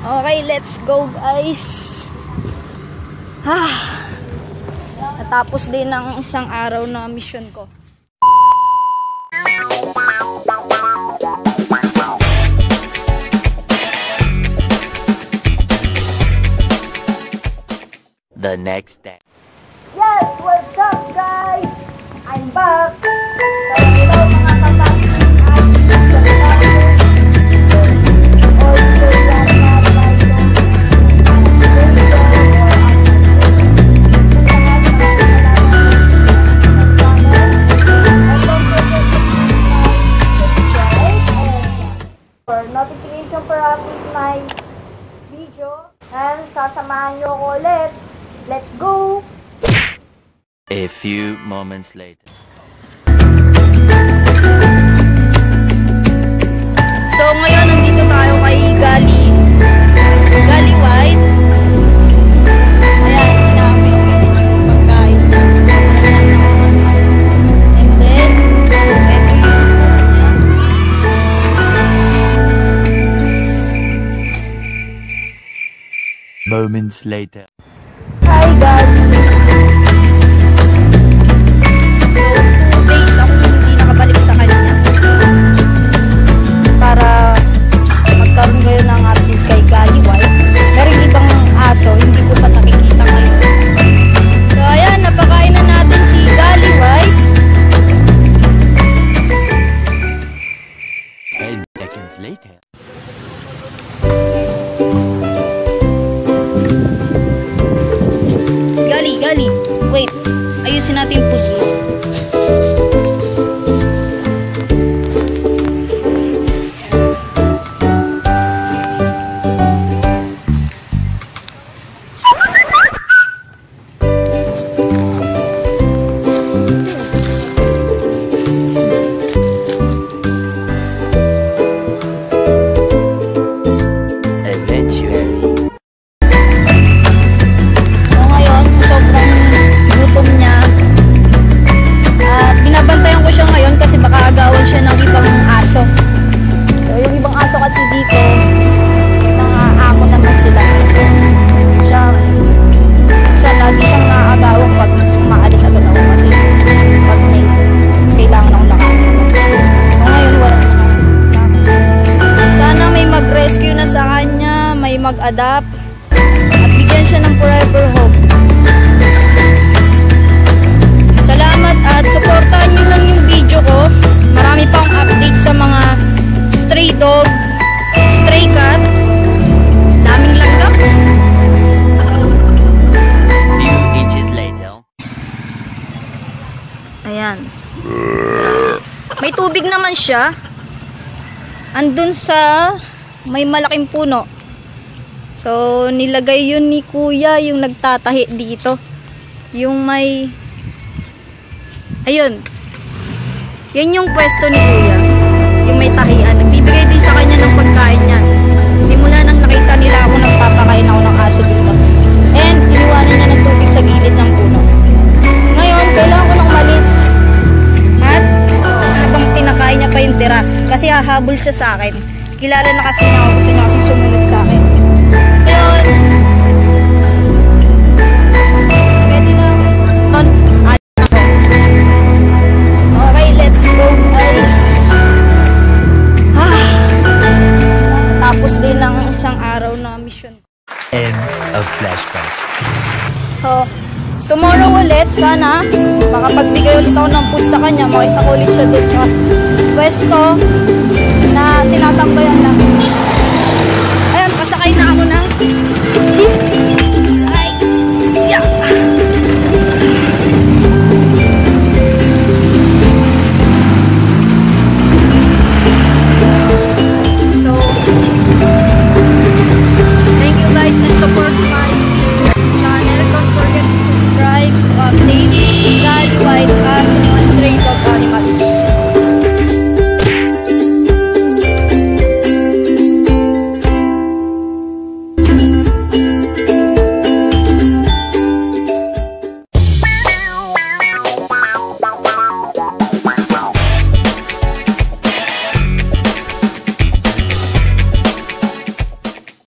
Okay, let's go guys. Ah. Natapos din ng isang araw na mission ko. The next day. Yes, what's up guys? I'm back. Sasamahan nyo ko ulit. Let's go! A few moments later. Moments later. Hi Gali, Gali, wait. Ayusin natin yung food mo. Mag-adapt, at bigyan siya ng forever hope. Salamat at supportahan nyo lang yung video ko. Marami pang update sa mga stray dog, stray cat, daming langgam. Few inches later. Ayan. May tubig naman siya. Andun sa may malaking puno. So, nilagay yun ni kuya yung nagtatahi dito. Yung may... Ayun. Yan yung pwesto ni kuya. Yung may tahian. Nagbibigay din sa kanya ng pagkain niya. Simula nang nakita nila ako nagpapakain ako ng aso dito. And, iniwanan niya ng tubig sa gilid ng puno. Ngayon, kailangan ko nang umalis. At, habang tinakain niya pa yung tira. Kasi hahabol siya sa akin. Kilala na kasi niya ako. Gusto niya kasi sumunod sa akin. Of flashback. So, tomorrow ulit, sana, makapagbigay ulit ako ng food sa kanya. Makita ko ulit siya doon sa pwesto na tinatangbayan namin.